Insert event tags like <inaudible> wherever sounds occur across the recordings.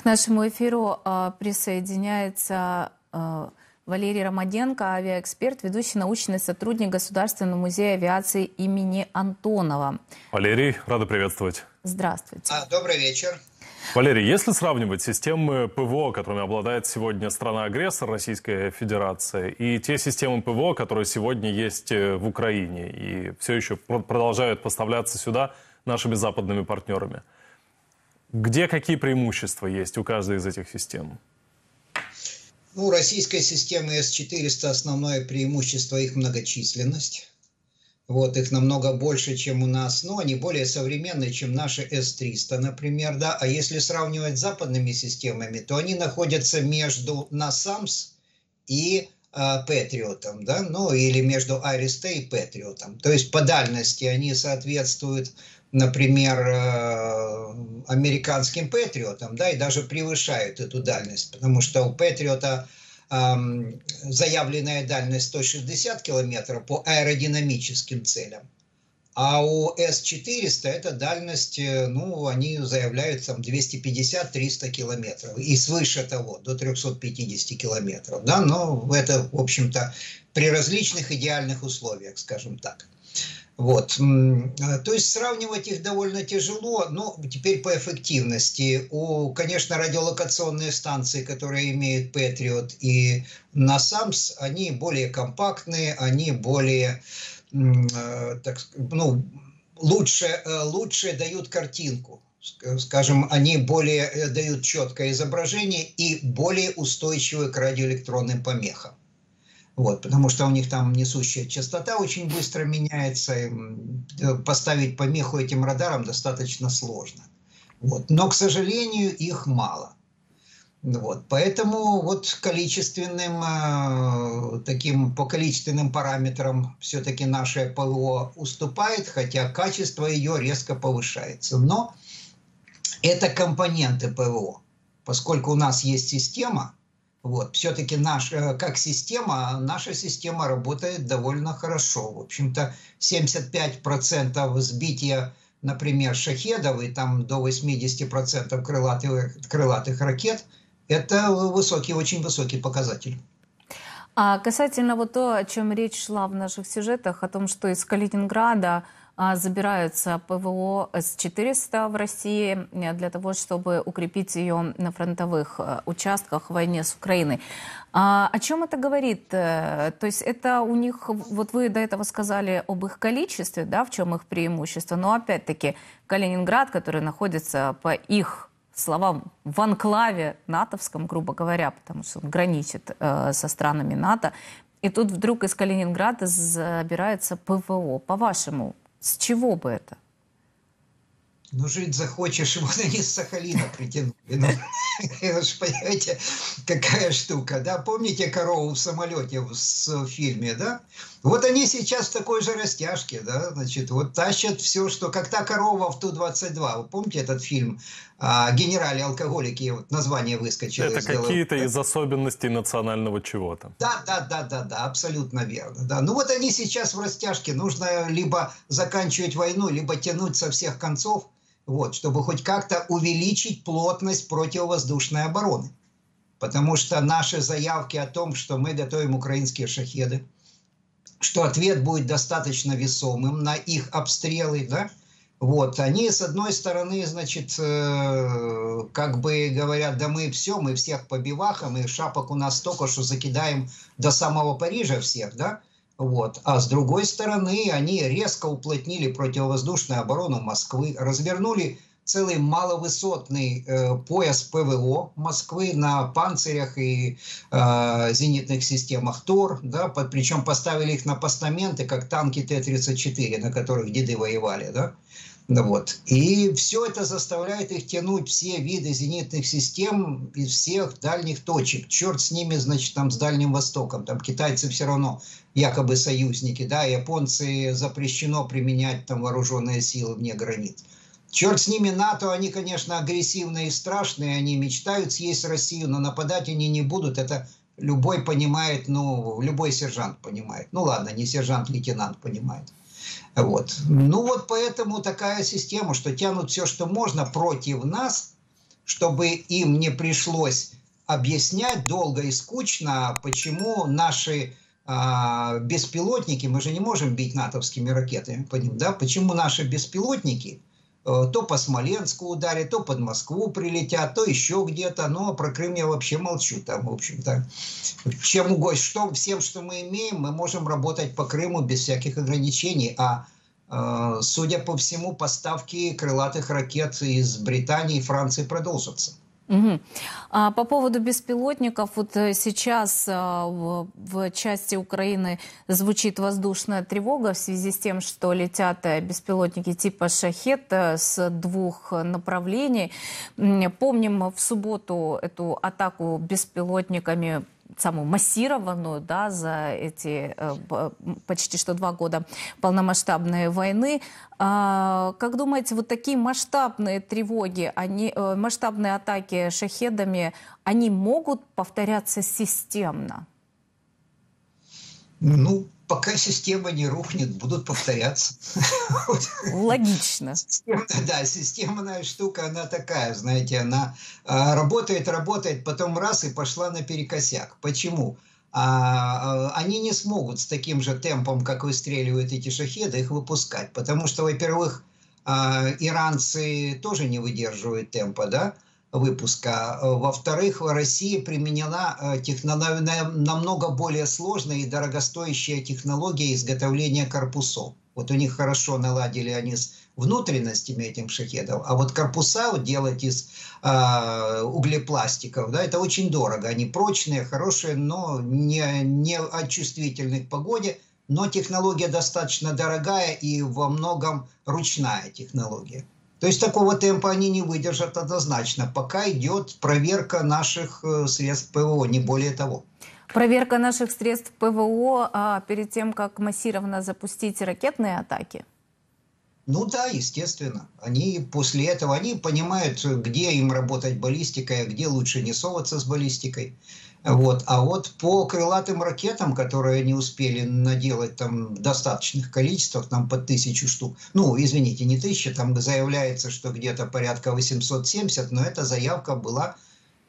К нашему эфиру э, присоединяется э, Валерий Ромаденко, авиаэксперт, ведущий научный сотрудник Государственного музея авиации имени Антонова. Валерий, рада приветствовать. Здравствуйте. А, добрый вечер. Валерий, если сравнивать системы ПВО, которыми обладает сегодня страна-агрессор Российская Федерация, и те системы ПВО, которые сегодня есть э, в Украине и все еще продолжают поставляться сюда нашими западными партнерами, где какие преимущества есть у каждой из этих систем? Ну, у российской системы С-400 основное преимущество их многочисленность. Вот их намного больше, чем у нас. Но они более современные, чем наши С-300, например, да. А если сравнивать с западными системами, то они находятся между НАСАМС и э, Патриотом, да, ну или между Аристе и Патриотом. То есть по дальности они соответствуют например, э, американским Патриотам, да, и даже превышают эту дальность, потому что у Патриота эм, заявленная дальность 160 километров по аэродинамическим целям, а у С-400 эта дальность, э, ну, они заявляют там 250-300 километров и свыше того, до 350 километров, да, но это, в общем-то, при различных идеальных условиях, скажем так. Вот. Э, то есть сравнивать их довольно тяжело, но теперь по эффективности. У, конечно, радиолокационные станции, которые имеют Patriot и NASAMS, они более компактные, они более, э, так, ну, лучше, э, лучше дают картинку скажем, они более дают четкое изображение и более устойчивы к радиоэлектронным помехам. Вот, потому что у них там несущая частота очень быстро меняется. И э, поставить помеху этим радарам достаточно сложно. Вот. Но, к сожалению, их мало. Вот. Поэтому вот количественным, э, таким, по количественным параметрам все-таки наше ПВО уступает, хотя качество ее резко повышается. Но это компоненты ПВО. Поскольку у нас есть система, вот, все-таки наш, э, как система, наша система работает довольно хорошо. В общем-то, 75% сбития, например, шахедов и там до 80% крылатых, крылатых ракет, это высокий, очень высокий показатель. А касательно вот то, о чем речь шла в наших сюжетах, о том, что из Калининграда забираются ПВО С-400 в России э, для того, чтобы укрепить ее на фронтовых э, участках в войне с Украиной. А, о чем это говорит? Э, то есть это у них, вот вы до этого сказали об их количестве, да, в чем их преимущество, но опять-таки Калининград, который находится по их словам в анклаве натовском, грубо говоря, потому что он граничит э, со странами НАТО, и тут вдруг из Калининграда забирается ПВО. По-вашему, с чего бы это? Ну, жить захочешь, вот они с Сахалина притянули. Ну, <laughs> вы же понимаете, какая штука, да? Помните корову в самолете в фильме, да? Вот они сейчас в такой же растяжке, да? Значит, вот тащат все, что... Как та корова в Ту-22. Вы помните этот фильм а, «Генерали алкоголики», вот название выскочило. Это какие-то из особенностей национального чего-то. Да, да, да, да, да, абсолютно верно. Да. Ну вот они сейчас в растяжке. Нужно либо заканчивать войну, либо тянуть со всех концов – вот, чтобы хоть как-то увеличить плотность противовоздушной обороны. Потому что наши заявки о том, что мы готовим украинские шахеды, что ответ будет достаточно весомым на их обстрелы, да, вот, они, с одной стороны, значит, э, как бы говорят, да мы все, мы всех побивахом, и шапок у нас столько, что закидаем до самого Парижа всех, да, вот. А с другой стороны, они резко уплотнили противовоздушную оборону Москвы, развернули целый маловысотный э, пояс ПВО Москвы на панцирях и э, зенитных системах ТОР, да, под, причем поставили их на постаменты, как танки Т-34, на которых деды воевали, да, вот. И все это заставляет их тянуть все виды зенитных систем из всех дальних точек. Черт с ними, значит, там с Дальним Востоком. Там китайцы все равно якобы союзники, да, японцы запрещено применять там вооруженные силы вне границ. Черт с ними, НАТО, они, конечно, агрессивные и страшные, они мечтают съесть Россию, но нападать они не будут. Это любой понимает, ну, любой сержант понимает. Ну ладно, не сержант, лейтенант понимает. Вот. Ну вот поэтому такая система, что тянут все, что можно против нас, чтобы им не пришлось объяснять долго и скучно, почему наши а, беспилотники, мы же не можем бить натовскими ракетами по ним, да, почему наши беспилотники то по Смоленску ударят, то под Москву прилетят, то еще где-то, но про Крым я вообще молчу, там, в общем-то, чем угодно, что, всем, что мы имеем, мы можем работать по Крыму без всяких ограничений, а э, судя по всему, поставки крылатых ракет из Британии и Франции продолжатся. Угу. А по поводу беспилотников, вот э, сейчас а, в, части Украины звучит воздушная тревога в связи с тем, что летят э, беспилотники типа «Шахет» э, с двух направлений. Помним в субботу эту атаку беспилотниками самую массированную да, за эти э, почти что два года полномасштабной войны. А, как думаете, вот такие масштабные тревоги, они, э, масштабные атаки шахедами, они могут повторяться системно? Ну, пока система не рухнет, будут повторяться. <laughs> Логично. да, системная штука, она такая, знаете, она а, работает, работает, потом раз и пошла наперекосяк. Почему? А, а, они не смогут с таким же темпом, как выстреливают эти шахеды, их выпускать. Потому что, во-первых, иранцы тоже не выдерживают темпа, да, выпуска. Во-вторых, в России применена э, технология, намного более сложная и дорогостоящая технология изготовления корпусов. Вот у них хорошо наладили они с внутренностями этим шахедов, а вот корпуса вот делать из э, углепластиков, да, это очень дорого. Они прочные, хорошие, но не, не чувствительны к погоде, но технология достаточно дорогая и во многом ручная технология. То есть такого темпа они не выдержат однозначно, пока идет проверка наших э, средств ПВО, не более того. Проверка наших средств ПВО а перед тем, как массированно запустить ракетные атаки? Ну да, естественно. Они после этого они понимают, где им работать баллистикой, а где лучше не соваться с баллистикой. Вот. А вот по крылатым ракетам, которые они успели наделать там в достаточных количествах, там по тысячу штук, ну, извините, не тысяча, там заявляется, что где-то порядка 870, но эта заявка была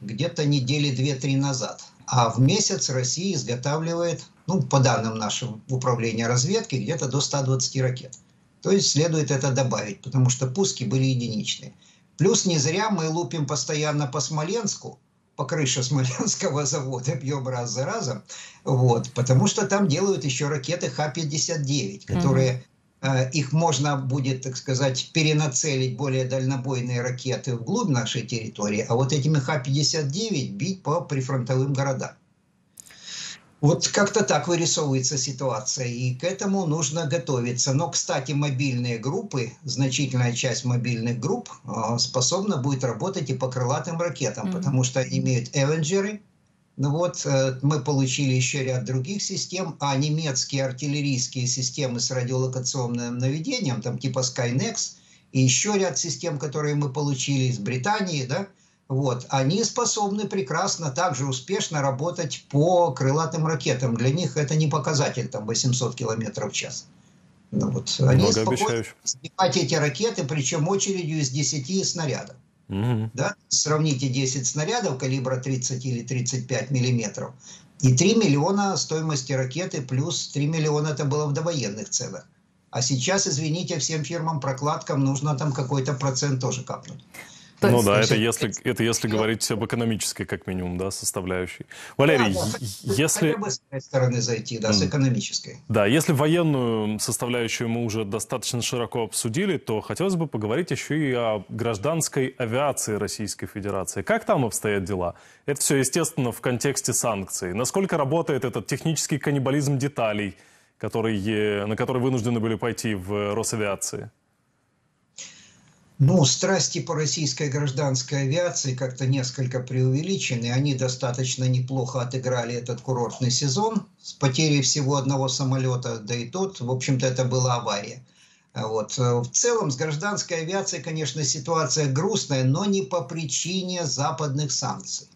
где-то недели 2-3 назад. А в месяц Россия изготавливает, ну, по данным нашего управления разведки, где-то до 120 ракет. То есть следует это добавить, потому что пуски были единичные. Плюс не зря мы лупим постоянно по Смоленску, по крыше Смоленского завода, бьем раз за разом, вот, потому что там делают еще ракеты Х-59, которые mm-hmm. их можно будет, так сказать, перенацелить более дальнобойные ракеты вглубь нашей территории, а вот этими Х-59 бить по прифронтовым городам. Вот как-то так вырисовывается ситуация, и к этому нужно готовиться. Но, кстати, мобильные группы, значительная часть мобильных групп а, способна будет работать и по крылатым ракетам, mm-hmm. потому что они имеют Эвенджеры. Ну вот, э, мы получили еще ряд других систем, а немецкие артиллерийские системы с радиолокационным наведением, там типа Skynex, и еще ряд систем, которые мы получили из Британии, да, вот, они способны прекрасно, также успешно работать по крылатым ракетам. Для них это не показатель, там, 800 километров в час. Ну, вот, они спокойно снимать эти ракеты, причем очередью из 10 снарядов. Угу. Да? Сравните 10 снарядов калибра 30 или 35 миллиметров. И 3 миллиона стоимости ракеты, плюс 3 миллиона это было в довоенных целях. А сейчас, извините, всем фирмам, прокладкам нужно там какой-то процент тоже капнуть. То ну да, это если, это если говорить об экономической, как минимум, да, составляющей. Валерий, да, да, если... Хотя бы с этой стороны зайти, да, с экономической. Да, если военную составляющую мы уже достаточно широко обсудили, то хотелось бы поговорить еще и о гражданской авиации Российской Федерации. Как там обстоят дела? Это все, естественно, в контексте санкций. Насколько работает этот технический каннибализм деталей, который, на который вынуждены были пойти в Росавиации? Ну, страсти по российской гражданской авиации как-то несколько преувеличены. Они достаточно неплохо отыграли этот курортный сезон с потерей всего одного самолета, да и тот, в общем-то, это была авария. Вот. В целом с гражданской авиацией, конечно, ситуация грустная, но не по причине западных санкций.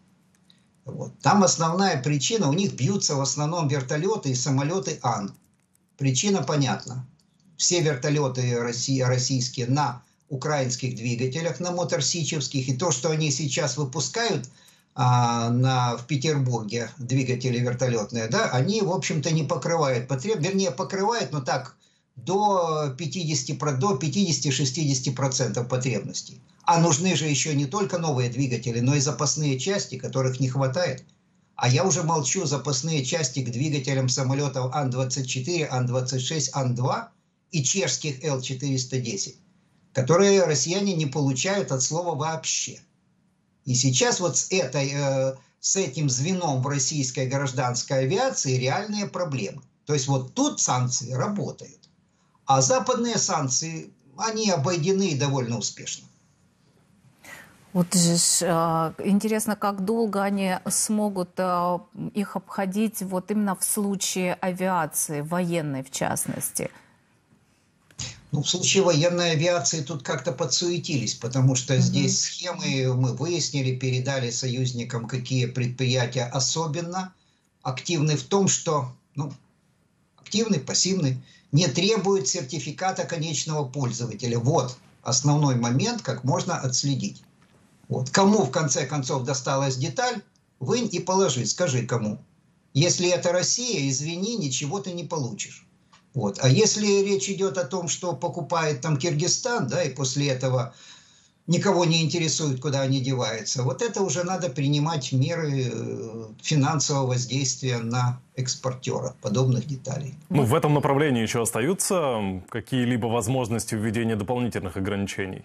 Вот. Там основная причина, у них бьются в основном вертолеты и самолеты Ан. Причина понятна. Все вертолеты российские на украинских двигателях, на моторсичевских, и то, что они сейчас выпускают а, на, в Петербурге, двигатели вертолетные, да, они, в общем-то, не покрывают потреб, вернее, покрывают, но так, до 50, до 50-60% потребностей. А нужны же еще не только новые двигатели, но и запасные части, которых не хватает. А я уже молчу запасные части к двигателям самолетов Ан-24, Ан-26, Ан-2 и чешских Л-410 которые россияне не получают от слова вообще. И сейчас вот с, этой, э, с этим звеном в российской гражданской авиации реальные проблемы. То есть вот тут санкции работают. А западные санкции, они обойдены довольно успешно. Вот же э, интересно, как долго они смогут э, их обходить вот именно в случае авиации, военной в частности – ну, в случае военной авиации тут как-то подсуетились, потому что mm-hmm. здесь схемы мы выяснили, передали союзникам, какие предприятия особенно активны в том, что, ну, активный, пассивный, не требуют сертификата конечного пользователя. Вот основной момент, как можно отследить. Вот. Кому в конце концов досталась деталь, вынь и положи, скажи кому. Если это Россия, извини, ничего ты не получишь. Вот. А если речь идет о том, что покупает там Киргизстан, да, и после этого никого не интересует, куда они деваются, вот это уже надо принимать меры э, финансового воздействия на экспортера подобных деталей. Ну, в этом направлении еще остаются какие-либо возможности введения дополнительных ограничений?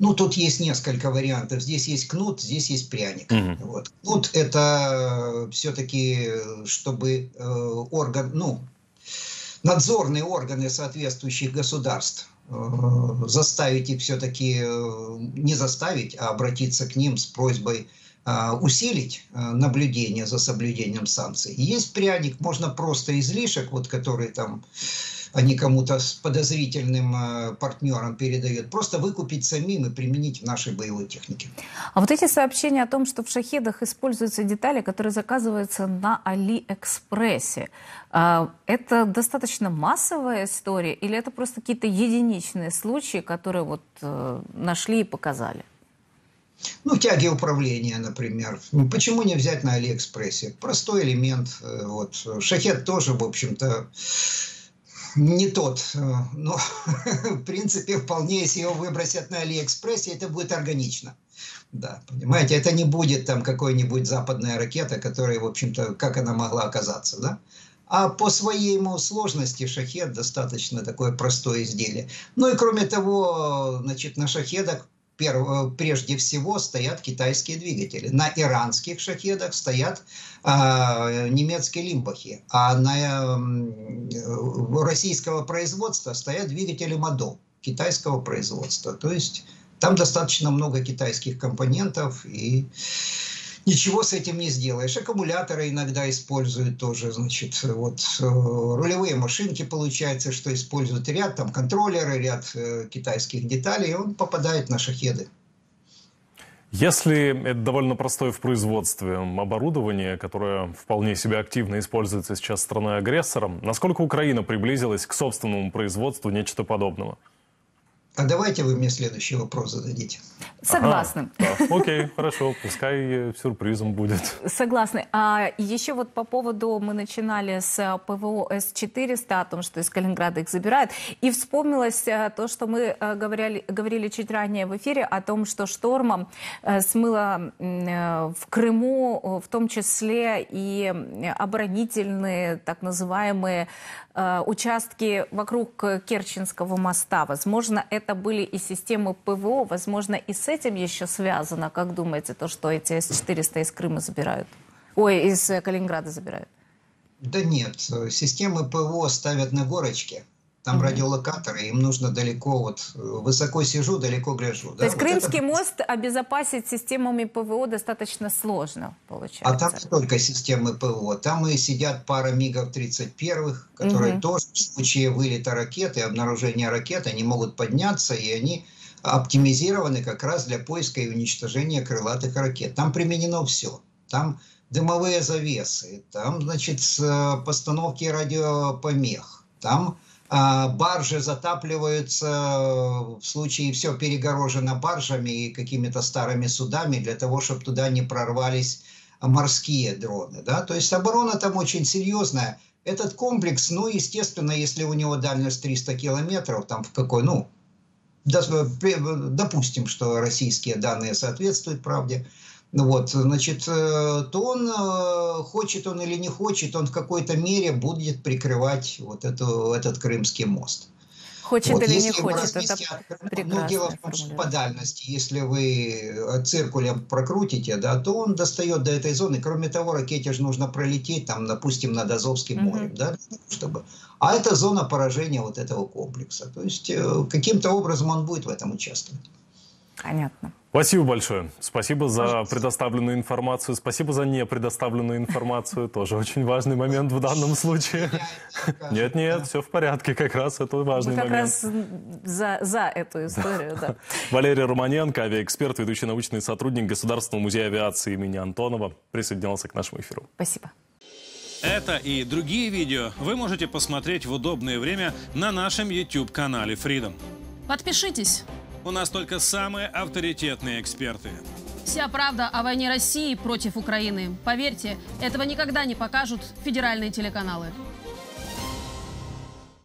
Ну, тут есть несколько вариантов. Здесь есть кнут, здесь есть пряник. Угу. Вот. Кнут – это все-таки, чтобы э, орган, ну, надзорные органы соответствующих государств э, заставить их все-таки, э, не заставить, а обратиться к ним с просьбой э, усилить наблюдение за соблюдением санкций. Есть пряник, можно просто излишек, вот который там они кому-то с подозрительным э, партнером передают, просто выкупить самим и применить в нашей боевой технике. А вот эти сообщения о том, что в шахедах используются детали, которые заказываются на Алиэкспрессе, э, это достаточно массовая история или это просто какие-то единичные случаи, которые вот э, нашли и показали? Ну, тяги управления, например. Ну, почему не взять на Алиэкспрессе? Простой элемент. Вот. Шахет тоже, в общем-то, не тот. Э, но, <laughs> в принципе, вполне, если его выбросят на Алиэкспрессе, это будет органично. Да, понимаете, это не будет там какой-нибудь западная ракета, которая, в общем-то, как она могла оказаться, да? А по своей ему сложности шахет достаточно такое простое изделие. Ну и кроме того, значит, на шахедах прежде всего стоят китайские двигатели. На иранских шахедах стоят э, немецкие лимбахи, а на э, российского производства стоят двигатели МАДО, китайского производства. То есть там достаточно много китайских компонентов и ничего с этим не сделаешь. Аккумуляторы иногда используют тоже, значит, вот э, рулевые машинки, получается, что используют ряд там контроллеры, ряд э, китайских деталей, и он попадает на шахеды. Если это довольно простое в производстве оборудование, которое вполне себе активно используется сейчас страной-агрессором, насколько Украина приблизилась к собственному производству нечто подобного? А давайте вы мне следующий вопрос зададите. Согласна. Ага, да. Окей, хорошо, пускай сюрпризом будет. Согласна. А еще вот по поводу, мы начинали с ПВО С-400, о том, что из Калининграда их забирают, и вспомнилось э, то, что мы э, говорили, говорили чуть ранее в эфире о том, что штормом э, смыло в Крыму в том числе и оборонительные, так называемые, участки вокруг Керченского моста. Возможно, это это были и системы ПВО, возможно, и с этим еще связано, как думаете, то, что эти С-400 из Крыма забирают? Ой, из э, Калининграда забирают? Да нет, системы ПВО ставят на горочке. Там mm-hmm. радиолокаторы, им нужно далеко, вот высоко сижу, далеко гляжу. То да? есть вот Крымский это... мост обезопасить системами ПВО достаточно сложно, получается. А там не только системы ПВО, там и сидят пара МиГов 31-х, которые mm-hmm. тоже в случае вылета ракеты, обнаружения ракеты, они могут подняться, и они оптимизированы как раз для поиска и уничтожения крылатых ракет. Там применено все. Там дымовые завесы, там, значит, постановки радиопомех, там а баржи затапливаются, в случае все перегорожено баржами и какими-то старыми судами для того, чтобы туда не прорвались морские дроны. Да? То есть оборона там очень серьезная. Этот комплекс, ну, естественно, если у него дальность 300 километров, там в какой, ну, допустим, что российские данные соответствуют правде, вот, значит, э, то он, э, хочет он или не хочет, он в какой-то мере будет прикрывать вот эту, этот Крымский мост. Хочет вот, или не хочет, это Ну, дело в том, что по дальности, если вы э, циркулем прокрутите, да, то он достает до этой зоны. Кроме того, ракете же нужно пролететь, там, допустим, над Азовским морем, mm-hmm. да, чтобы... А это зона поражения вот этого комплекса. То есть каким-то образом он будет в этом участвовать. Понятно. Спасибо большое. Спасибо за предоставленную информацию. Спасибо за не предоставленную информацию. Тоже очень важный момент в данном случае. Нет, нет, все в порядке. Как раз это важный как момент. раз за, за эту историю, да. <laughs> Валерий Романенко, авиаэксперт, ведущий научный сотрудник Государственного музея авиации имени Антонова, присоединялся к нашему эфиру. Спасибо. Это и другие видео вы можете посмотреть в удобное время на нашем YouTube-канале Freedom. Подпишитесь. У нас только самые авторитетные эксперты. Вся правда о войне России против Украины. Поверьте, этого никогда не покажут федеральные телеканалы.